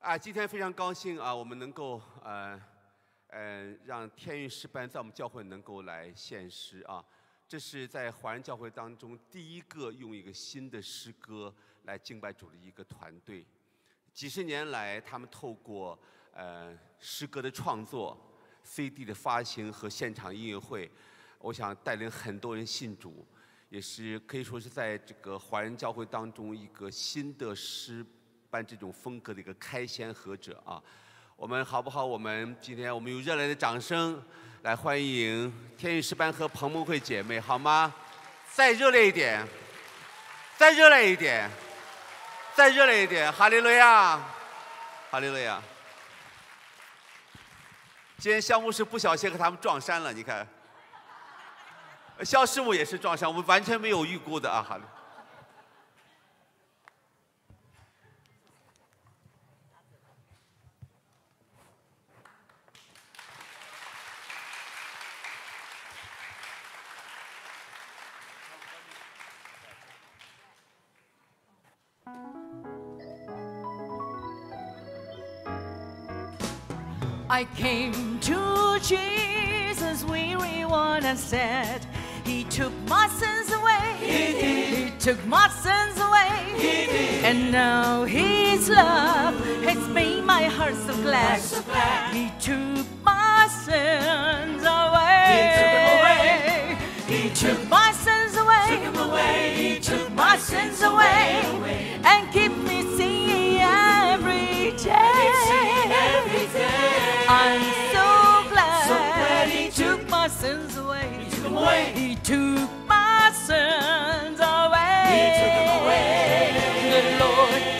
啊，今天非常高兴啊，我们能够呃呃让天韵诗班在我们教会能够来献诗啊。这是在华人教会当中第一个用一个新的诗歌来敬拜主的一个团队。几十年来，他们透过呃诗歌的创作、CD 的发行和现场音乐会，我想带领很多人信主，也是可以说是在这个华人教会当中一个新的诗班这种风格的一个开先河者啊。我们好不好？我们今天我们用热烈的掌声。来欢迎天韵诗班和彭梦慧姐妹，好吗？再热烈一点，再热烈一点，再热烈一点！哈利路亚，哈利路亚！今天肖牧师不小心和他们撞衫了，你看。肖师傅也是撞衫，我们完全没有预估的啊！哈利。I came to Jesus, weary one, and said, He took my sins away. He did. He took my sins away. He did. And now His love has made my heart so glad. so glad. He took my sins away. He took them away. He took my sins away. Took away. He took my sins away. away. And keep me singing sins away. He took 'em away. He took my sins away. He took 'em away. The Lord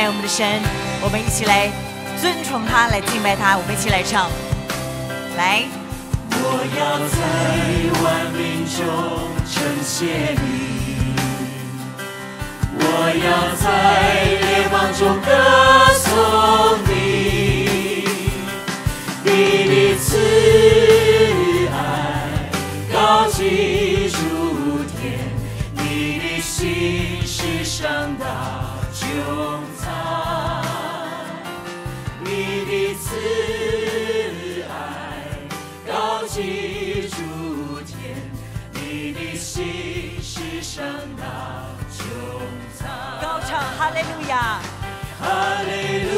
美我们的神。我们一起来尊崇他，来敬拜他。我们一起来唱，来。我要在万民中呈现你，我要在列邦中歌颂你，你的慈爱高举诸天，你的心是上大穹苍，你的慈爱。高举诸天，你的心是上大穹苍。高唱哈利路亚，哈利路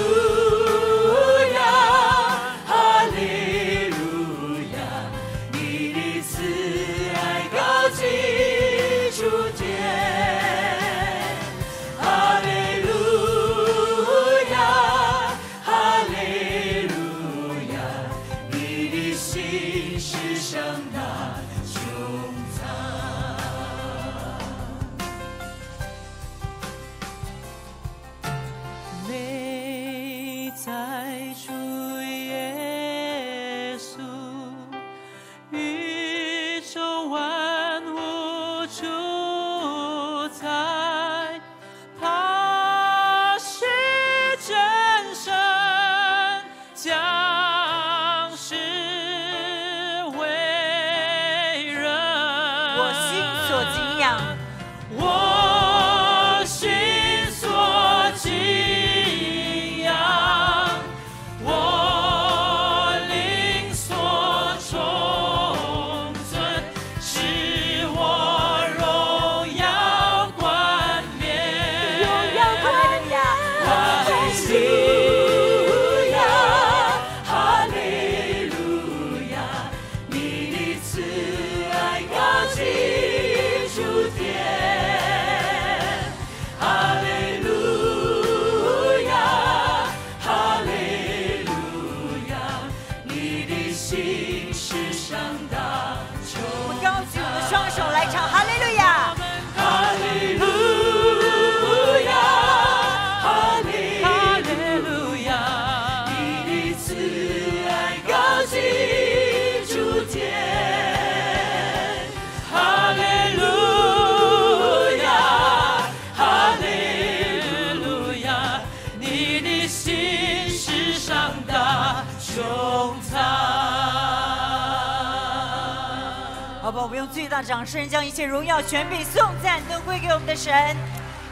荣耀、全被、颂赞都归给我们的神。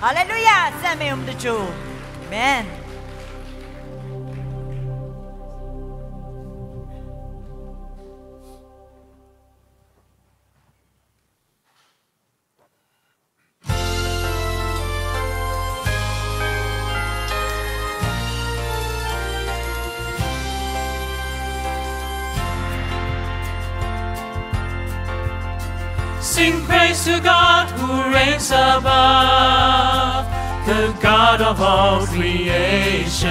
好嘞路亚，赞美我们的主，Man。God who reigns above, the God of all creation,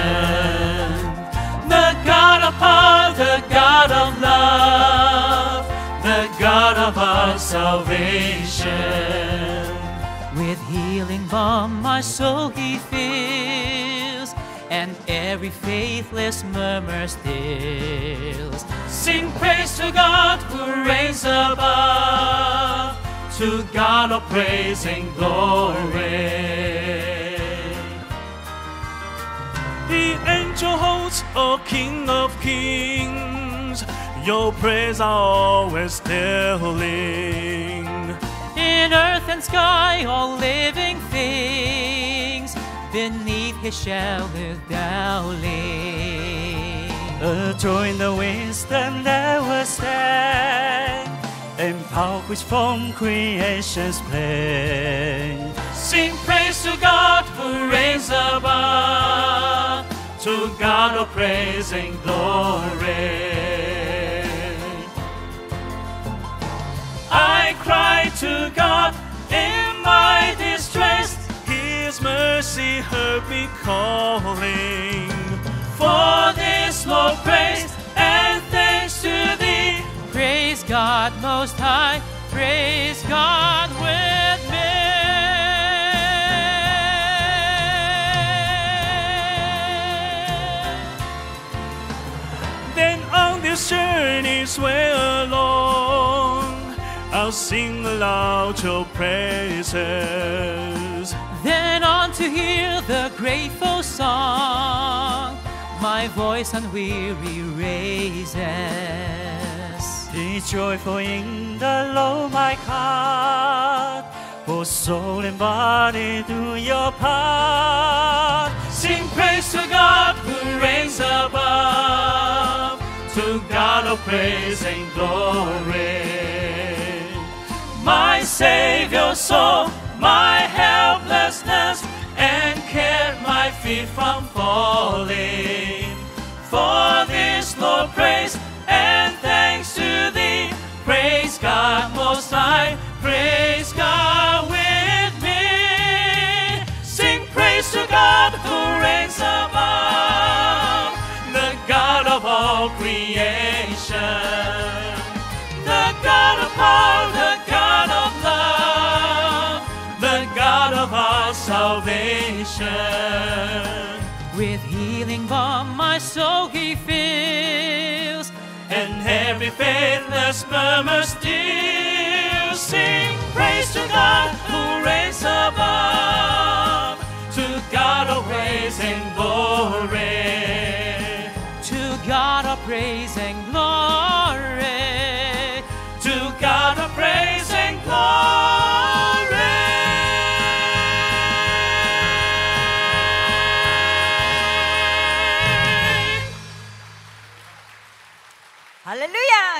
the God of power, the God of love, the God of our salvation. With healing balm my soul he fills, and every faithless murmur stills. Sing praise to God who reigns above, to God of praise and glory. The angel hosts, O King of Kings, your praise are always telling. In earth and sky, all living things, beneath his shadow dwelling. Adore the wisdom that was stand and power which from creation's plan. Sing praise to God who reigns above, to God of praise and glory. I cry to God in my distress, His mercy heard me calling. For this Lord praise God Most High, praise God with me. Then on this journey's way along, I'll sing aloud your praises. Then on to hear the grateful song, my voice unweary raises. Be joyful in the Lord, my heart, for soul and body do your part. Sing praise to God who reigns above, to God of praise and glory. My Savior saw my helplessness and kept my feet from falling. For salvation. With healing balm my soul he fills. and every faithless murmur still sing praise to God who reigns above, to God of praise and glory, To God our praise and glory. to God of praise and glory.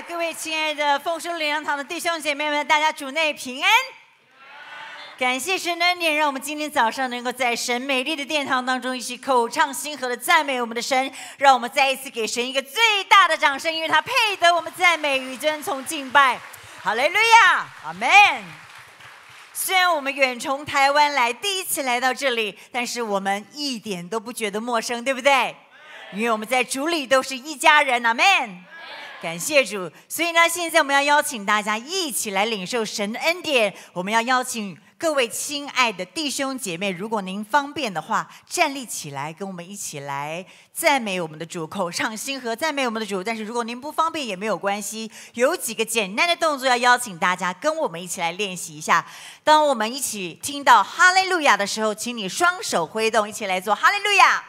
各位亲爱的丰收灵粮堂的弟兄姐妹们，大家主内平安。感谢神的恩典，让我们今天早上能够在神美丽的殿堂当中一起口唱心和的赞美我们的神。让我们再一次给神一个最大的掌声，因为他配得我们赞美与尊崇敬拜。好嘞路亚，阿门。虽然我们远从台湾来，第一次来到这里，但是我们一点都不觉得陌生，对不对？因为我们在主里都是一家人，阿门。感谢主，所以呢，现在我们要邀请大家一起来领受神的恩典。我们要邀请各位亲爱的弟兄姐妹，如果您方便的话，站立起来，跟我们一起来赞美我们的主，口唱心和赞美我们的主。但是如果您不方便也没有关系，有几个简单的动作要邀请大家跟我们一起来练习一下。当我们一起听到哈利路亚的时候，请你双手挥动，一起来做哈利路亚。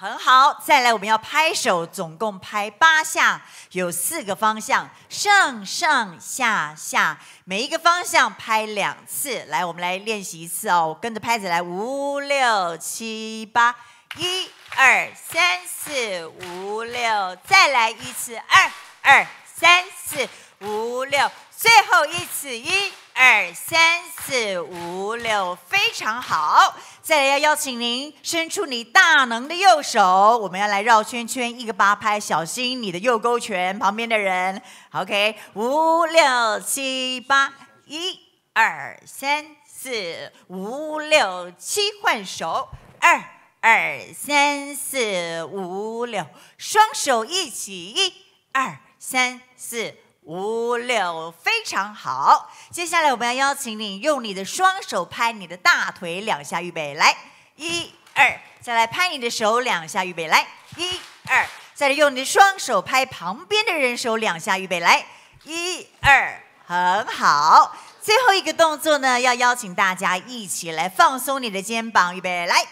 很好，再来我们要拍手，总共拍八下，有四个方向，上上下下，每一个方向拍两次。来，我们来练习一次哦，跟着拍子来，五六七八，一二三四五六，再来一次，二二三四五六，最后一次，一二三四五六，非常好。再来要邀请您伸出你大能的右手，我们要来绕圈圈，一个八拍，小心你的右勾拳旁边的人。OK，五六七八，一二三四五六七，换手，二二三四五六，双手一起，一二三四。五六，非常好。接下来我们要邀请你用你的双手拍你的大腿两下，预备，来，一二，再来拍你的手两下，预备，来，一二，再来用你的双手拍旁边的人手两下，预备，来，一二，很好。最后一个动作呢，要邀请大家一起来放松你的肩膀，预备，来。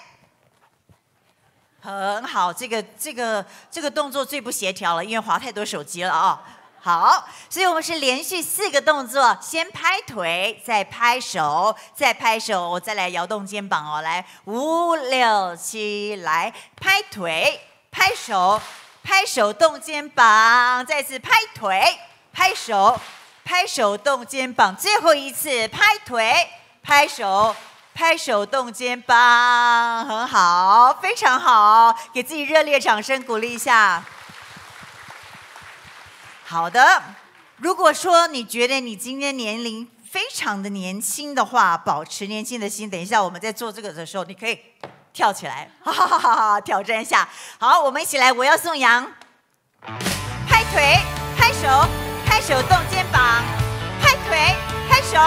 很好，这个这个这个动作最不协调了，因为划太多手机了啊、好，所以我们是连续四个动作，先拍腿，再拍手，再拍手，再来摇动肩膀哦。来，五六七，来拍腿，拍手，拍手动肩膀，再次拍腿，拍手，拍手动肩膀，最后一次拍腿，拍手。拍手动肩膀，很好，非常好，给自己热烈掌声鼓励一下。好的，如果说你觉得你今天年龄非常的年轻的话，保持年轻的心，等一下我们在做这个的时候，你可以跳起来，哈哈哈哈，挑战一下。好，我们一起来，我要送羊，拍腿，拍手，拍手动肩膀，拍腿，拍手，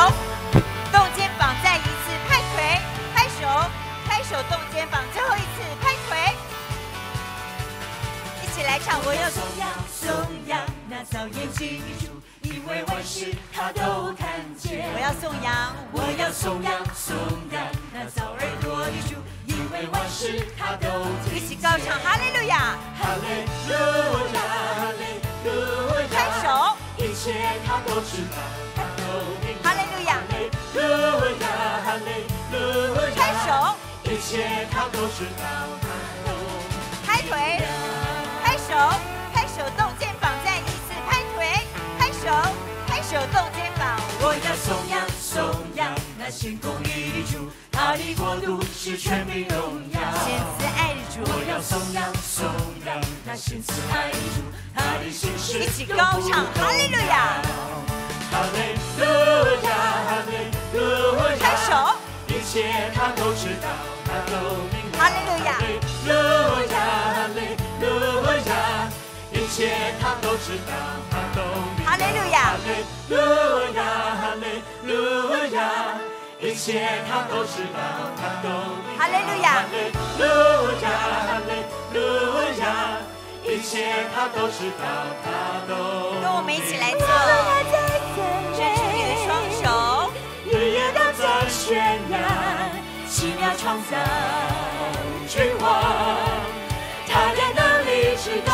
动肩膀，再一次。拍腿，拍手，拍手动肩膀，最后一次。拍腿，一起来唱，我要送送羊送羊，那早眼睛的主，因为万事他都看见。我要送羊，我要送羊送羊，那早耳朵的主，因为万事他都听一起高唱哈利路亚，哈利路亚，哈利路亚，拍手，一切他都知道，他都明白。哈利路亚，哈利路亚，哈利路亚，拍手，一切他都知道，他都拍腿，拍手，拍手要颂扬颂扬那行公义的主，他的国度是全民荣耀。献慈爱的主，我要颂扬颂扬那献慈爱的主，他的心事一起高唱哈利路亚，哈利路亚，哈利路亚，拍手，一切他都知道，他都明白。哈利路亚。哈利路亚，哈利路亚，一切他都知道，他都利路亚哈，利路亚，哈利路亚，一切他都知道，他都。哈利路亚哈利路亚，哈利路亚，一切他都知道，他都跟我们一起来做，伸出你的双手，日夜都在宣扬奇妙创造君王，他的能力之高。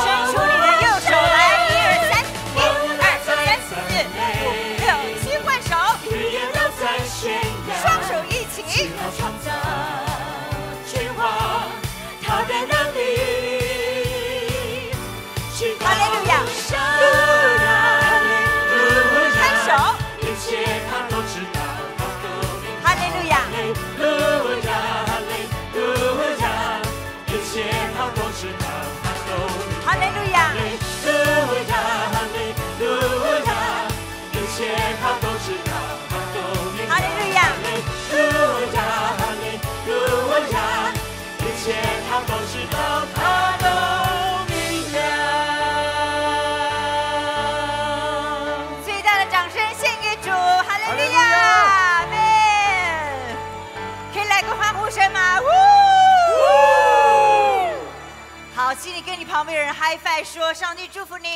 旁边人 high five 说：“上帝祝福你。”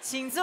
请坐。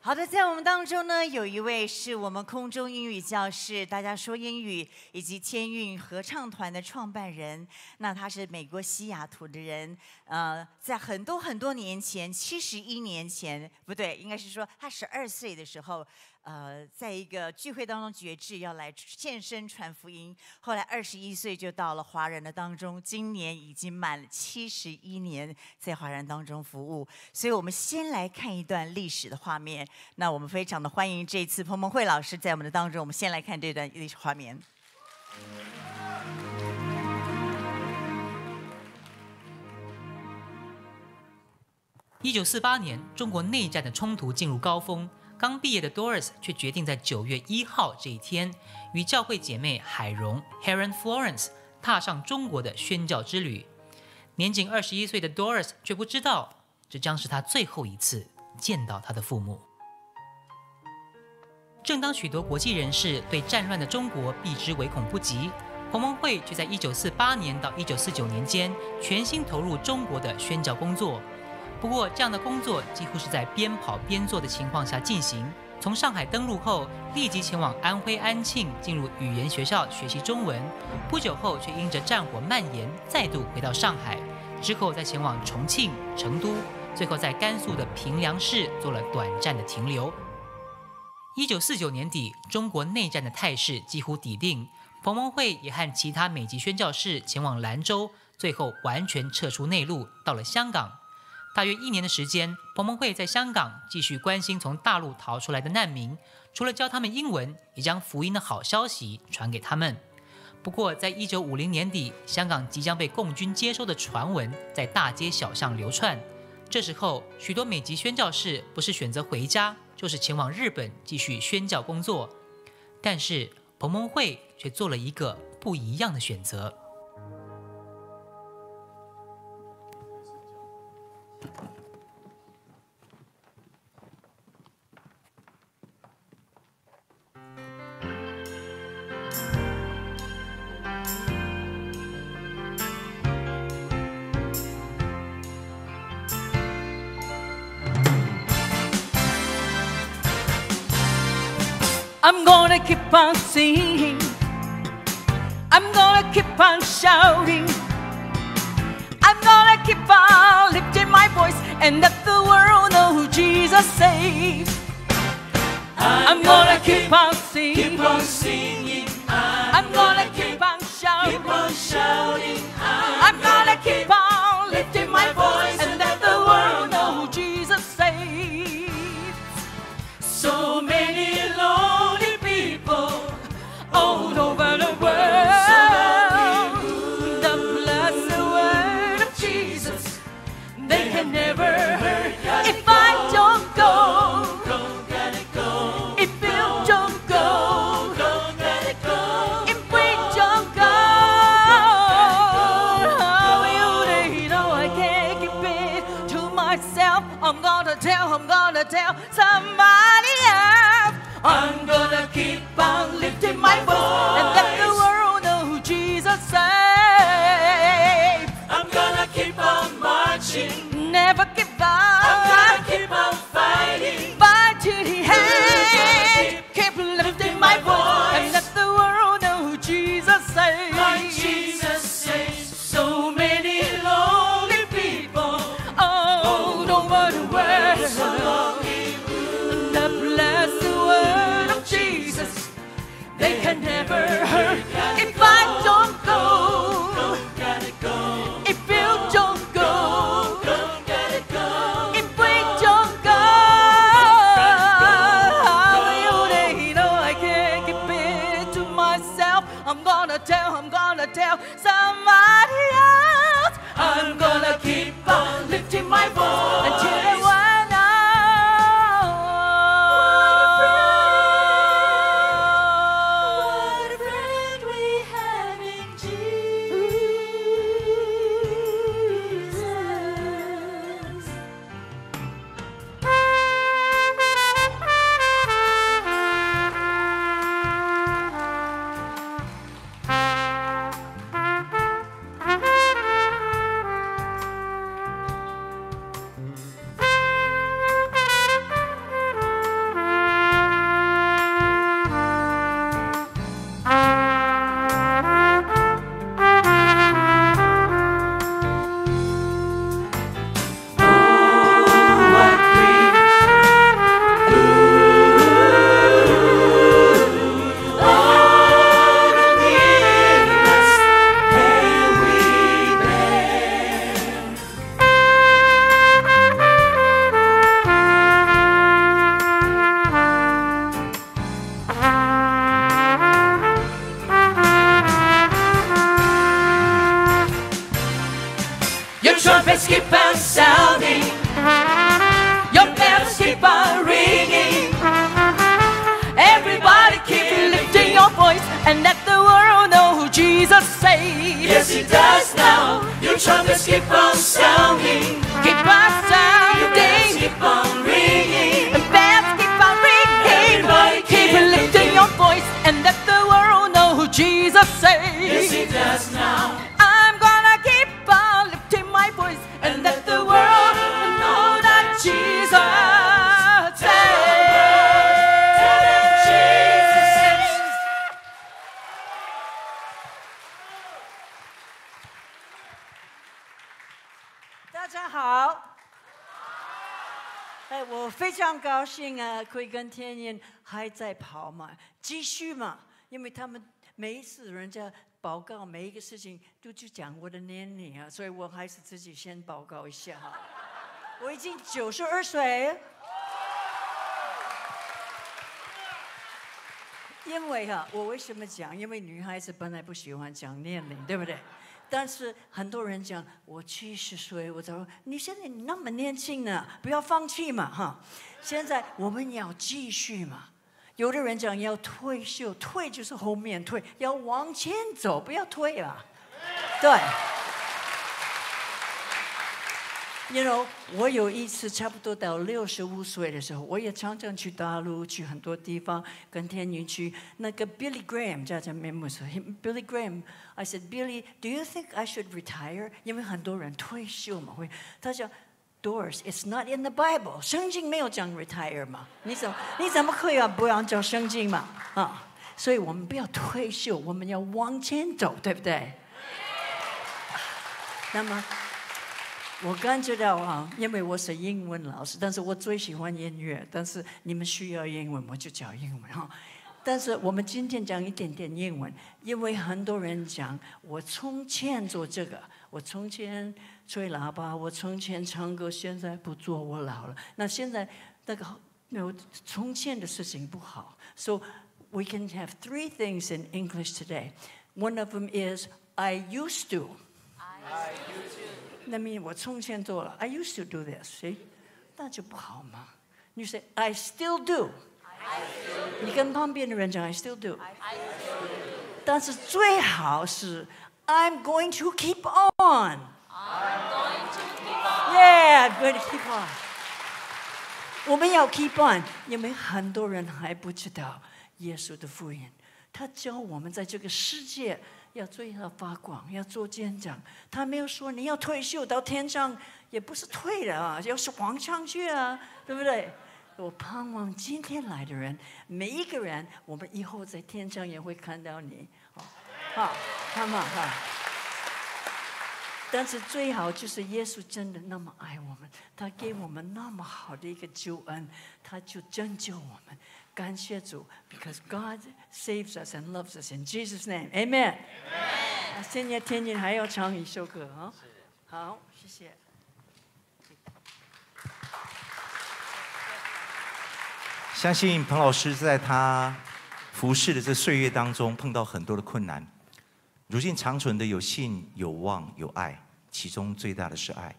好的，在我们当中呢，有一位是我们空中英语教室，大家说英语以及天韵合唱团的创办人。那他是美国西雅图的人，呃，在很多很多年前，七十一年前，不对，应该是说他十二岁的时候，呃，在一个聚会当中决志要来献身传福音。后来二十一岁就到了华人的当中，今年已经满了七十一年在华人当中服务。所以我们先来看一段历史的画面。那我们非常的欢迎这次彭彭慧老师在我们的当中。我们先来看这段历史画面。一九四八年，中国内战的冲突进入高峰。刚毕业的 Doris 却决定在九月一号这一天，与教会姐妹海蓉 （Helen Florence） 踏上中国的宣教之旅。年仅二十一岁的 Doris 却不知道，这将是她最后一次见到她的父母。正当许多国际人士对战乱的中国避之唯恐不及，彭蒙会却在一九四八年到一九四九年间全心投入中国的宣教工作。不过，这样的工作几乎是在边跑边做的情况下进行。从上海登陆后，立即前往安徽安庆进入语言学校学习中文。不久后，却因着战火蔓延，再度回到上海。之后再前往重庆、成都，最后在甘肃的平凉市做了短暂的停留。一九四九年底，中国内战的态势几乎底定。彭蒙会也和其他美籍宣教士前往兰州，最后完全撤出内陆，到了香港。大约一年的时间，彭蒙会在香港继续关心从大陆逃出来的难民，除了教他们英文，也将福音的好消息传给他们。不过，在一九五零年底，香港即将被共军接收的传闻在大街小巷流窜。这时候，许多美籍宣教士不是选择回家，就是前往日本继续宣教工作。但是，彭蒙会却做了一个不一样的选择。I'm gonna keep on singing. I'm gonna keep on shouting. I'm gonna keep on lifting my voice and let the world know who Jesus saves. I'm gonna keep on singing. Keep on singing, I'm gonna keep on shouting. keep on shouting. I'm gonna keep on lifting my voice river. My Jesus save. 跟天燕还在跑嘛，继续嘛，因为他们每一次人家报告每一个事情都去讲我的年龄啊，所以我还是自己先报告一下哈。我已经九十二岁。因为哈，我为什么讲？因为女孩子本来不喜欢讲年龄，对不对？但是很多人讲我七十岁，我说你现在那么年轻呢，不要放弃嘛哈。现在我们要继续嘛。有的人讲要退休，退就是后面退，要往前走，不要退啊。对。You know，我有一次差不多到六十五岁的时候，我也常常去大陆，去很多地方，跟天云去。那个 Billy Graham 在这面目说，Billy Graham，I said Billy，Do you think I should retire？因为很多人退休嘛，会他说，Doors，It's not in the Bible，圣经没有讲 retire 嘛？你怎么你怎么可以啊？不要讲圣经嘛？啊，所以我们不要退休，我们要往前走，对不对？那么。我感觉到啊，因为我是英文老师，但是我最喜欢音乐。但是你们需要英文，我就教英文哈。但是我们今天讲一点点英文，因为很多人讲我从前做这个，我从前吹喇叭，我从前唱歌，现在不做，我老了。那现在那个有从前的事情不好。So we can have three things in English today. One of them is I used to. I used to. 那么我从前做了，I used to do this，诶，那就不好嘛。你说 I still do，你跟旁边的人讲 I still do，但是最好是 I'm going to keep on。Yeah, I'm going to keep on。我们要 keep on，因为很多人还不知道耶稣的福音，他教我们在这个世界。要最要发光，要做舰长。他没有说你要退休到天上，也不是退了啊，要是往上去啊，对不对？我盼望今天来的人，每一个人，我们以后在天上也会看到你。好，看嘛哈。但是最好就是耶稣真的那么爱我们，他给我们那么好的一个救恩，他就拯救我们。感谢主，because God saves us and loves us in Jesus' name. Amen. Amen. 现在天津还要唱一首歌啊。好，谢谢。相信彭老师在他服侍的这岁月当中，碰到很多的困难。如今长存的有信、有望、有爱，其中最大的是爱。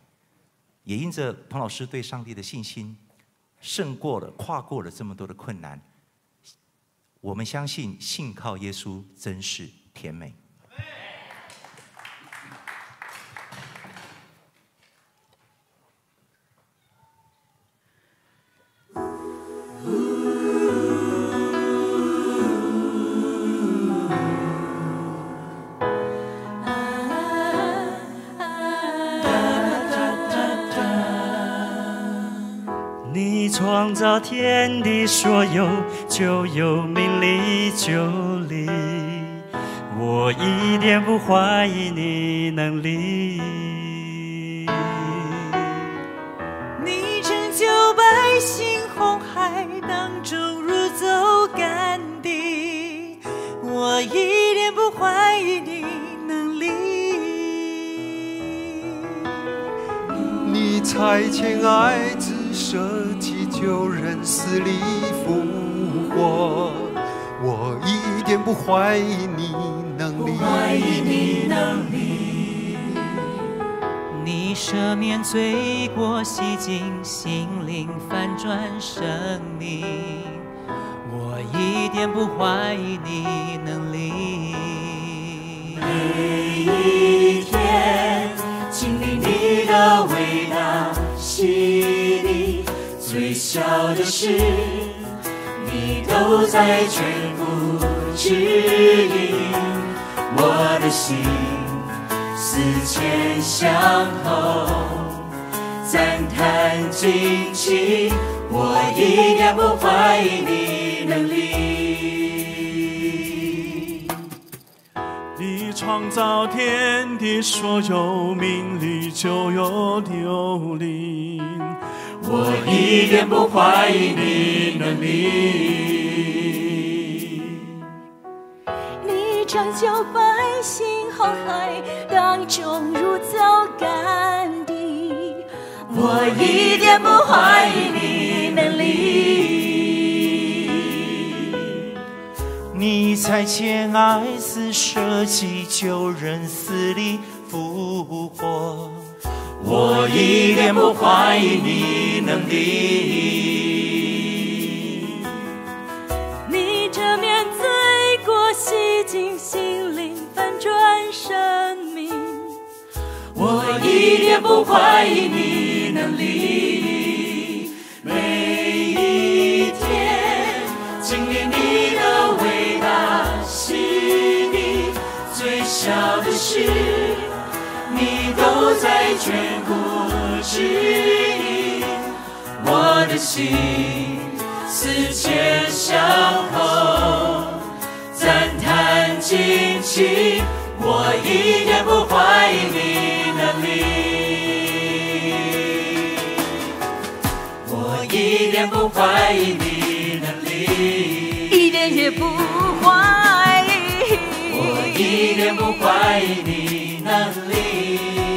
也因着彭老师对上帝的信心。胜过了，跨过了这么多的困难，我们相信信靠耶稣真是甜美。天地所有，就有命里就离。我一点不怀疑你能力。你拯救百姓红海当中如走干地，我一点不怀疑你能力。你差遣爱己。救人死里复活，我一点不怀疑你能力。怀疑你能力，你赦免罪过，洗净心灵，翻转生命，我一点不怀疑你能力。每一天经历你的伟大洗礼。最小的事，你都在全部指引。我的心思前相后，赞叹惊奇，我一点不怀疑你能力。你创造天地，所有命里就有流灵。我一点不怀疑你能力。你拯救百姓红海当中如走干地，我一点不怀疑你能力。你才见爱死舍己救人死里复活，我一点不怀疑你能力。你这面罪过洗净心灵，翻转生命，我一点不怀疑你能力。每一天经历你的伟大，细腻最小的事，你都在眷顾指引。我的心思前相后，赞叹惊奇，我一点不怀疑你能力，我一点不怀疑你能力，一点也不怀疑。我一点不怀疑你能力，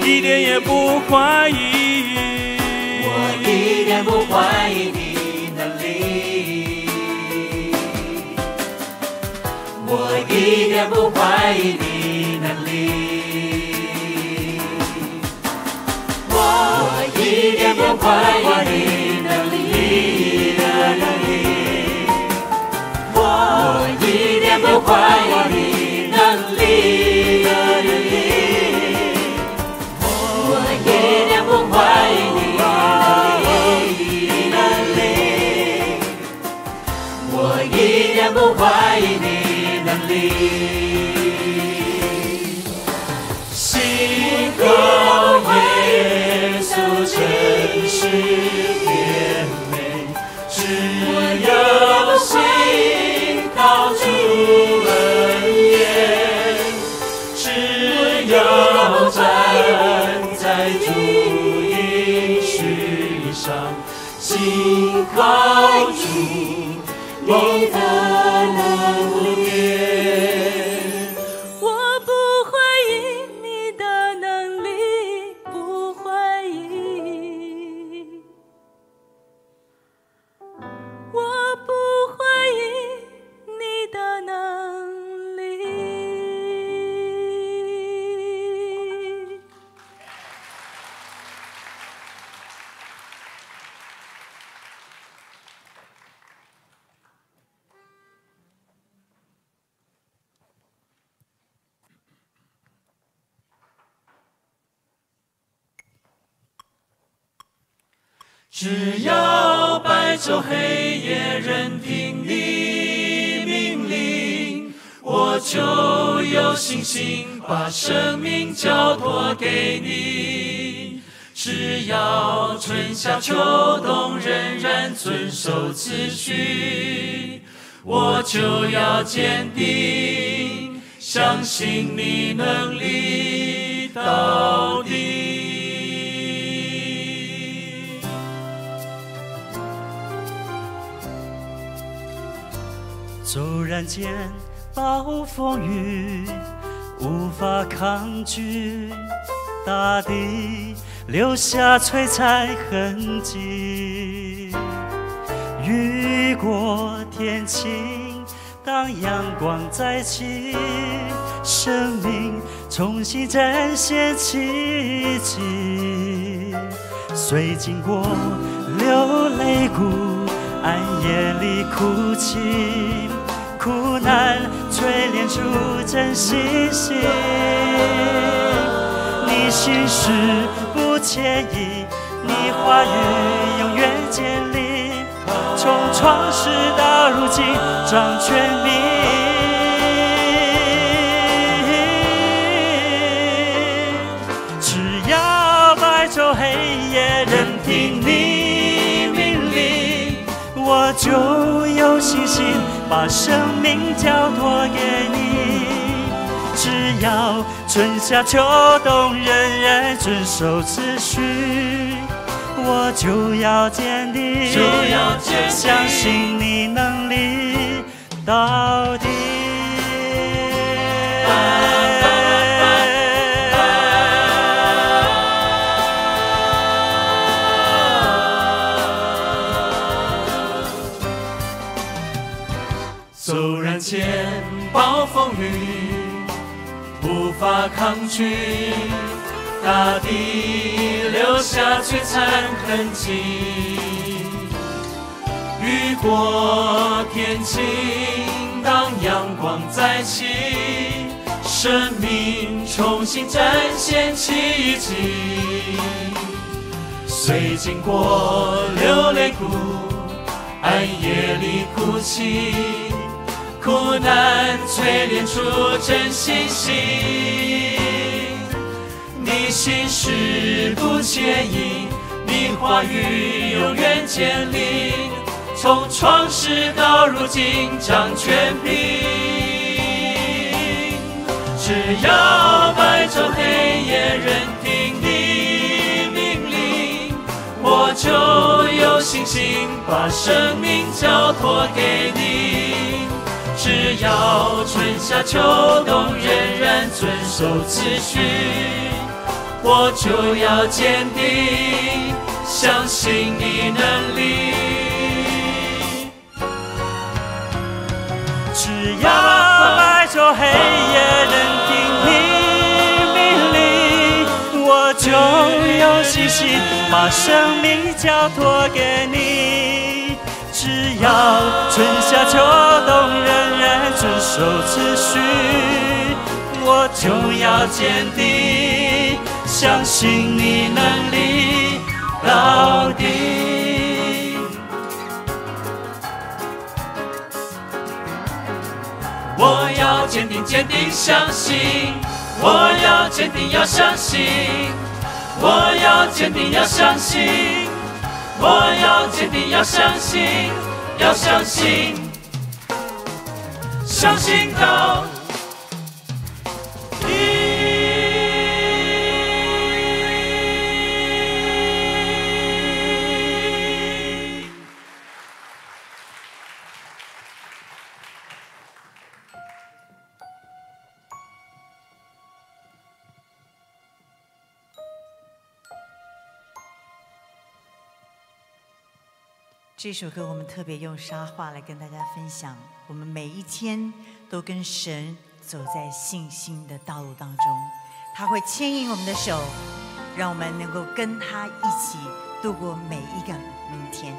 一点也不怀疑。我一点不怀疑你能力，我一点不怀疑你能力，我一点不怀疑你只要白昼黑夜任听你命令，我就有信心把生命交托给你。只要春夏秋冬仍然遵守次序，我就要坚定，相信你能力到然间暴风雨，无法抗拒，大地留下璀璨痕迹。雨过天晴，当阳光再起，生命重新展现奇迹。虽经过流泪谷，暗夜里哭泣，难淬炼出真信心。你心事不介意，你话语永远坚定，从创世到如今掌权就有信心把生命交托给你。只要春夏秋冬仍然遵守秩序，我就要坚定，就要坚定相信你能力到底。雨，无法抗拒，大地留下璀璨痕迹。雨过天晴，当阳光再起，生命重新展现奇迹。虽经过流泪谷，暗夜里哭泣，淬炼出真信心。你心事不介意，你话语永远坚定。从创世到如今掌权柄，只要白昼黑夜任凭你命令，我就有信心把生命交托给你。只要春夏秋冬仍然遵守秩序，我就要坚定相信你能力。只要白昼黑夜能听你命令，我就有信心把生命交托给你。只要春夏秋冬仍然遵守秩序，我就要坚定相信你能力到底。我要坚定，坚定相信；我要坚定，要相信；我要坚定，要相信；我要坚定，要相信，要相信，相信到这首歌我们特别用沙画来跟大家分享，我们每一天都跟神走在信心的道路当中，他会牵引我们的手，让我们能够跟他一起度过每一个明天。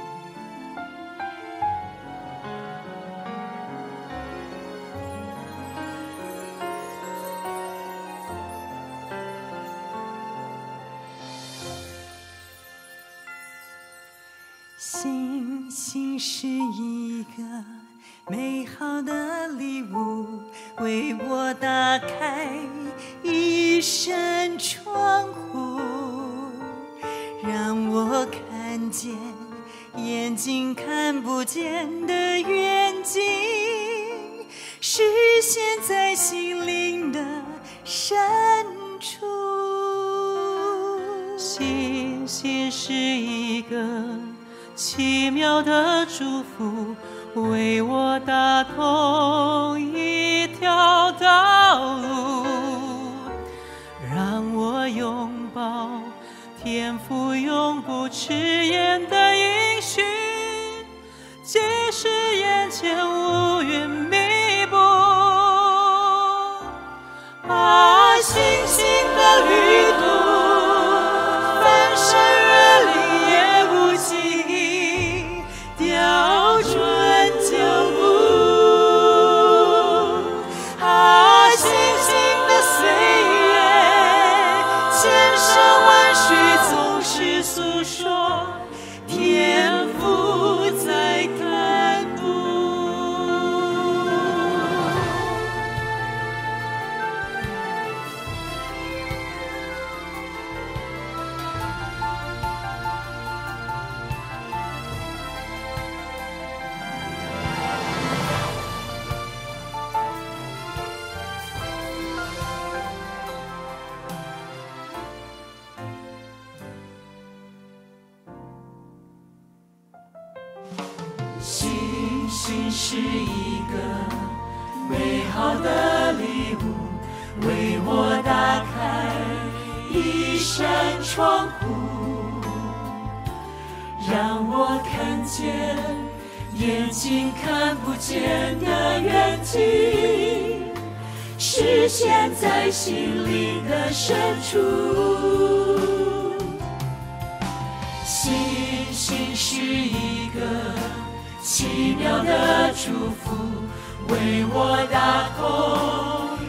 眼睛看不见的远景，实现在心灵的深处。星星是一个奇妙的祝福，为我打通一条道路，让我拥抱天赋永不迟延的前乌云密布。啊，星星的旅途，是一个美好的礼物，为我打开一扇窗户，让我看见眼睛看不见的远景，实现在心灵的深处。星星是一个奇妙的祝福，为我打通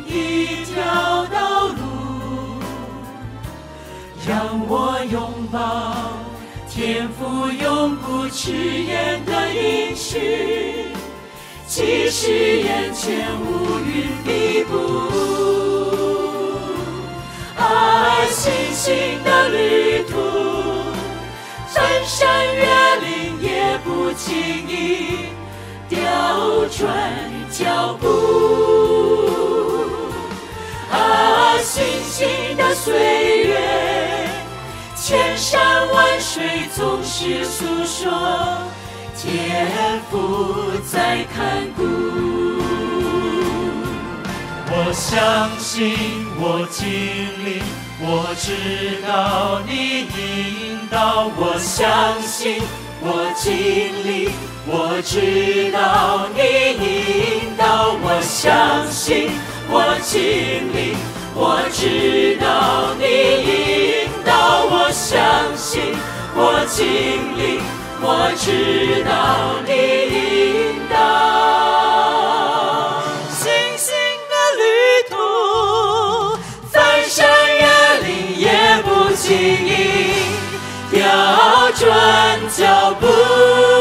一条道路，让我拥抱天赋永不迟延的应许，即使眼前乌云密布，爱星星的旅途。翻山越岭不轻易调转脚步，啊，星星的岁月，千山万水总是诉说天赋在看顾。我相信，我经历，我知道你引导。我相信，我经历，我知道你引导。我相信，我经历，我知道你引导。我相信，我经历，我知道你引导。调转脚步。